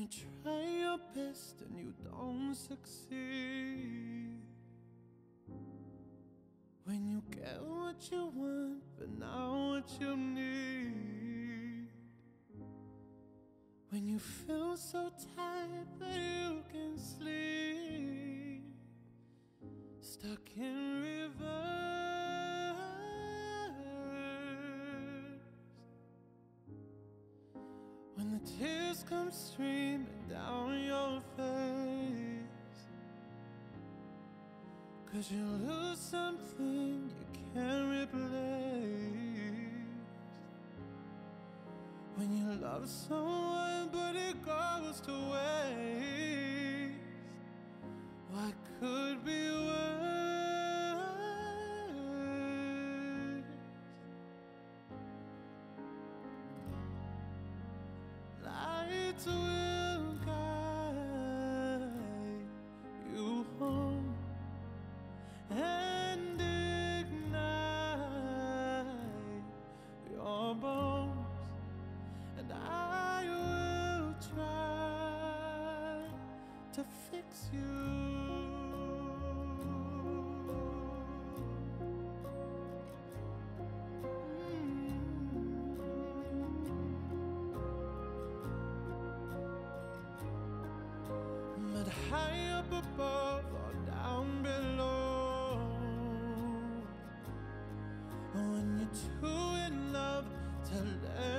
you try your best and you don't succeed. When you get what you want, but not what you need. When you feel so tired that you can sleep. Stuck in reverse. When the tears come streaming down your face. Cause you lose something you can't replace. When you love someone but it goes to waste. What could be it's you. Mm. But high up above or down below, when you're too in love to let.